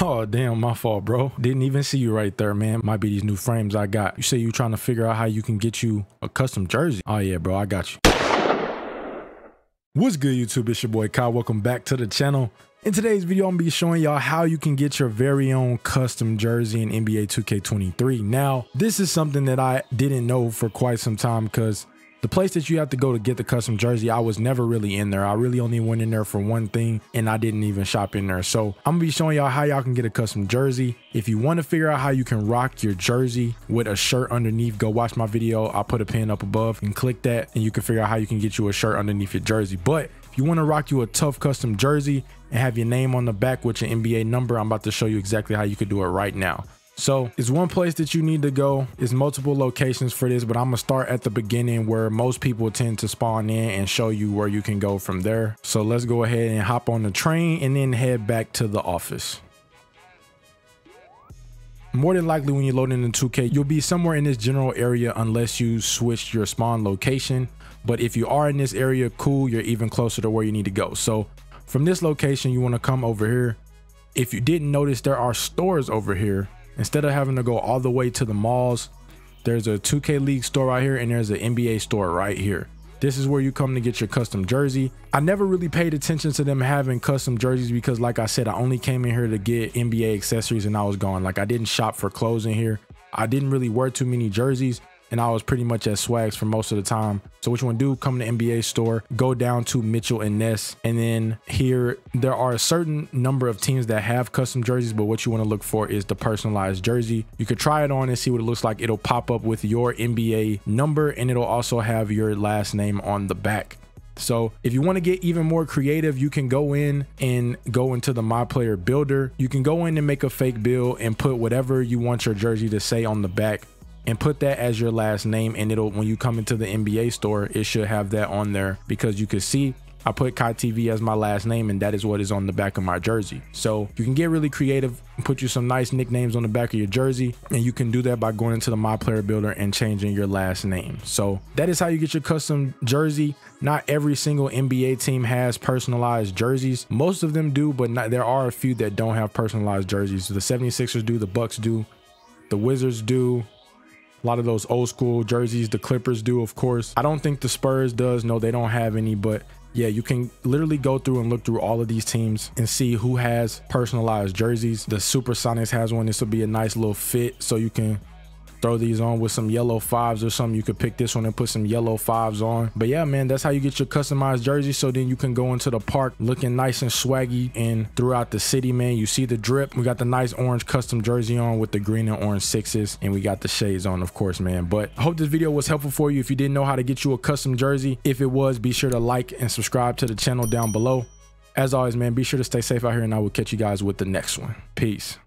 Oh, damn, my fault, bro. Didn't even see you right there, man. Might be these new frames I got. You say you trying to figure out how you can get you a custom jersey. Oh, yeah, bro, I got you. What's good, YouTube? It's your boy Kyle. Welcome back to the channel. In today's video, I'm gonna be showing y'all how you can get your very own custom jersey in NBA 2K23. Now, this is something that I didn't know for quite some time because the place that you have to go to get the custom jersey, I was never really in there. I really only went in there for one thing and I didn't even shop in there. So I'm gonna be showing y'all how y'all can get a custom jersey. If you want to figure out how you can rock your jersey with a shirt underneath, go watch my video. I'll put a pin up above and click that and you can figure out how you can get you a shirt underneath your jersey. But if you want to rock you a tough custom jersey and have your name on the back with your NBA number, I'm about to show you exactly how you could do it right now. So it's one place that you need to go. It's multiple locations for this, but I'm gonna start at the beginning where most people tend to spawn in and show you where you can go from there. So let's go ahead and hop on the train and then head back to the office. More than likely when you load into 2K, you'll be somewhere in this general area unless you switch your spawn location. But if you are in this area, cool, you're even closer to where you need to go. So from this location, you wanna come over here. If you didn't notice, there are stores over here Instead of having to go all the way to the malls, there's a 2K League store right here and there's an NBA store right here. This is where you come to get your custom jersey. I never really paid attention to them having custom jerseys because like I said, I only came in here to get NBA accessories and I was gone. Like I didn't shop for clothes in here. I didn't really wear too many jerseys and I was pretty much at Swags for most of the time. So what you want to do, come to NBA store, go down to Mitchell and Ness, and then here there are a certain number of teams that have custom jerseys, but what you want to look for is the personalized jersey. You could try it on and see what it looks like. It'll pop up with your NBA number and it'll also have your last name on the back. So if you want to get even more creative, you can go in and go into the My Player Builder. You can go in and make a fake build and put whatever you want your jersey to say on the back and put that as your last name and it'll when you come into the NBA store it should have that on there because you can see I put Khi TV as my last name and that is what is on the back of my jersey. So you can get really creative and put you some nice nicknames on the back of your jersey and you can do that by going into the My Player Builder and changing your last name. So that is how you get your custom jersey. Not every single NBA team has personalized jerseys. Most of them do, but not, there are a few that don't have personalized jerseys. The 76ers do, the Bucks do, the Wizards do, a lot of those old school jerseys the Clippers do, of course. I don't think the Spurs does. No, they don't have any, but yeah, you can literally go through and look through all of these teams and see who has personalized jerseys. The Supersonics has one. This will be a nice little fit so you can throw these on with some yellow fives or something. You could pick this one and put some yellow fives on. But yeah man that's how you get your customized jersey. So then you can go into the park looking nice and swaggy and throughout the city man. You see the drip. We got the nice orange custom jersey on with the green and orange sixes. And we got the shades on of course man. But i hope this video was helpful for you. If you didn't know how to get you a custom jersey if it was be sure to like and subscribe to the channel down below. As always man be sure to stay safe out here and i will catch you guys with the next one. Peace